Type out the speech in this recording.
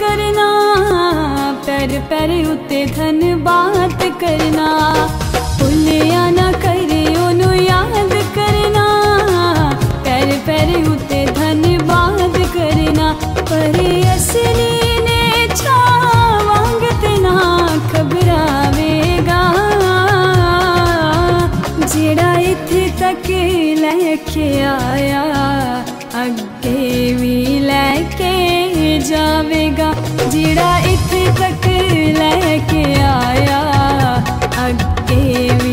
करना, पैर पैर उत्ते धन बात करना भुलिया ना करे याद करना, पैर पैर उत्ते धन बात करना, पर असली ने छावांग ना घबरावेगा। जेड़ा इत्थे तक आया कीड़ा इत तक लेके आया। अगे